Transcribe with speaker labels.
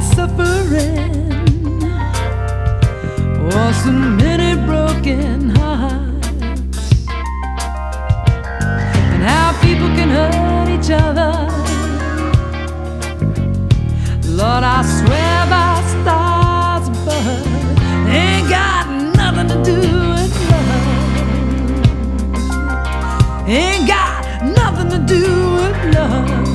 Speaker 1: that suffering or so many broken hearts and how people can hurt each other. Lord, I swear by stars above, ain't got nothing to do with love. Ain't got nothing to do with love.